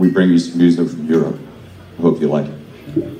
we bring you some music from Europe. I Hope you like it.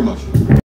very much.